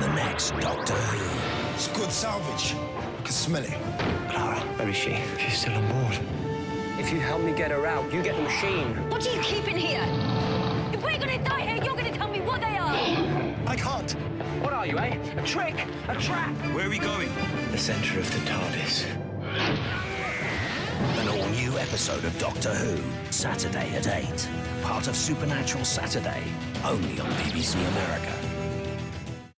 the next Doctor Who. It's good salvage. I can smell it. Clara, where is she? She's still on board. If you help me get her out, you get the machine. What do you keep in here? If we're gonna die here, you're gonna tell me what they are. I can't. What are you, eh? A trick? A trap? Where are we going? The centre of the TARDIS. An all new episode of Doctor Who, Saturday at 8. Part of Supernatural Saturday, only on BBC America.